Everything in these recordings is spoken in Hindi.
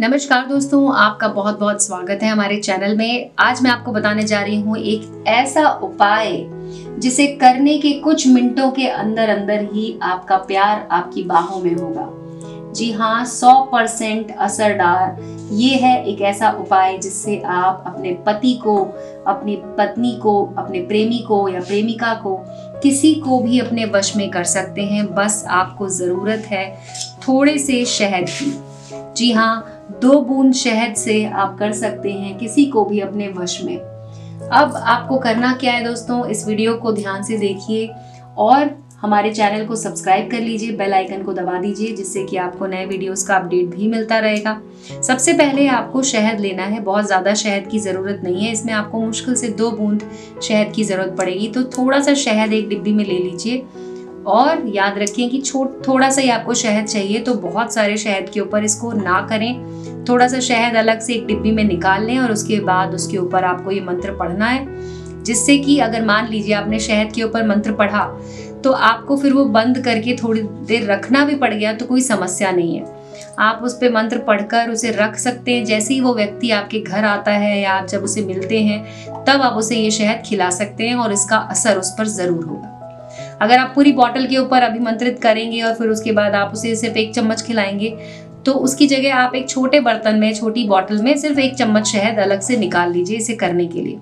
नमस्कार दोस्तों, आपका बहुत बहुत स्वागत है हमारे चैनल में। आज मैं आपको बताने जा रही हूँ एक ऐसा उपाय, जिसे करने के कुछ मिनटों के अंदर अंदर ही आपका प्यार आपकी बाहों में होगा। जी हाँ सौ परसेंट असरदार। ये है एक ऐसा उपाय जिससे आप अपने पति को, अपनी पत्नी को, अपने प्रेमी को या प्रेमिका को किसी को भी अपने वश में कर सकते हैं। बस आपको ज़रूरत है थोड़े से शहद की। जी हाँ दो बूंद शहद से आप कर सकते हैं किसी को भी अपने वश में। अब आपको करना क्या है दोस्तों? इस वीडियो को ध्यान से देखिए और हमारे चैनल को सब्सक्राइब कर लीजिए, बेल आइकन को दबा दीजिए, जिससे कि आपको नए वीडियोस का अपडेट भी मिलता रहेगा। सबसे पहले आपको शहद लेना है। बहुत ज़्यादा शहद की ज़रूरत नहीं है। इसमें आपको मुश्किल से दो बूंद शहद की ज़रूरत पड़ेगी। तो थोड़ा सा शहद एक डिब्बी में ले लीजिए। और याद रखें कि छोट, थोड़ा सा ही आपको शहद चाहिए तो बहुत सारे शहद के ऊपर इसको ना करें। थोड़ा सा शहद अलग से एक डिब्बी में निकाल लें और उसके बाद उसके ऊपर आपको ये मंत्र पढ़ना है, जिससे कि अगर मान लीजिए आपने शहद के ऊपर मंत्र पढ़ा तो आपको फिर वो बंद करके थोड़ी देर रखना भी पड़ गया तो कोई समस्या नहीं है। आप उस पर मंत्र पढ़कर उसे रख सकते हैं, जैसे ही वो व्यक्ति आपके घर आता है या आप जब उसे मिलते हैं, तब आप उसे ये शहद खिला सकते हैं और इसका असर उस पर ज़रूर होगा। अगर आप पूरी बॉटल के ऊपर अभिमंत्रित करेंगे और फिर उसके बाद आप उसे सिर्फ़ एक चम्मच खिलाएँगे तो उसकी जगह आप एक छोटे बर्तन में, छोटी बॉटल में सिर्फ़ एक चम्मच शहद अलग से निकाल लीजिए इसे करने के लिए।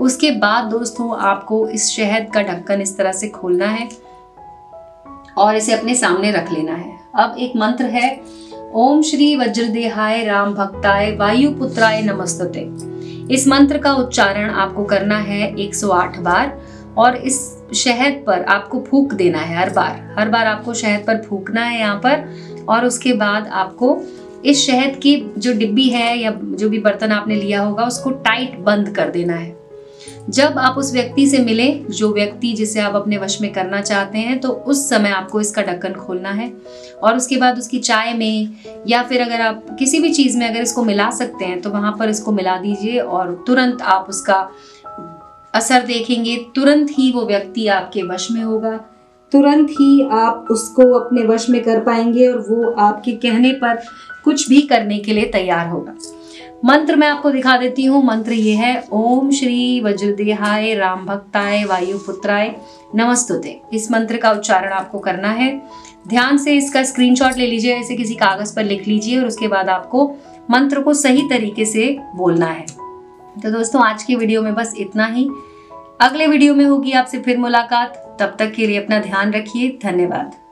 उसके बाद दोस्तों, आपको इस शहद का ढक्कन इस तरह से खोलना है और इसे अपने सामने रख लेना है। अब एक मंत्र है, ओम श्री वज्रदेहाय राम भक्ताय वायु पुत्राय नमस्तते। इस मंत्र का उच्चारण आपको करना है 108 बार और इस शहद पर आपको फूक देना है हर बार। हर बार आपको शहद पर फूकना है यहाँ पर और उसके बाद आपको इस शहद की जो डिब्बी है या जो भी बर्तन आपने लिया होगा, उसको टाइट बंद कर देना है। जब आप उस व्यक्ति से मिले, जो व्यक्ति जिसे आप अपने वश में करना चाहते हैं तो उस समय आपको इसका ढक्कन खोलना है और उसके बाद उसकी चाय में या फिर अगर आप किसी भी चीज़ में अगर इसको मिला सकते हैं तो वहाँ पर इसको मिला दीजिए और तुरंत आप उसका असर देखेंगे, तुरंत ही वो व्यक्ति आपके वश में होगा। तुरंत ही आप उसको अपने वश में कर पाएँगे और वो आपके कहने पर कुछ भी करने के लिए तैयार होगा। मंत्र मैं आपको दिखा देती हूँ। मंत्र ये है, ओम श्री वज्रदेहाय राम भक्ताय वायु पुत्राय, नमस्तुते। इस मंत्र का उच्चारण आपको करना है। ध्यान से इसका स्क्रीनशॉट ले लीजिए ऐसे किसी कागज़ पर लिख लीजिए और उसके बाद आपको मंत्र को सही तरीके से बोलना है। तो दोस्तों, आज की वीडियो में बस इतना ही। अगले वीडियो में होगी आपसे फिर मुलाकात। तब तक के लिए अपना ध्यान रखिए। धन्यवाद।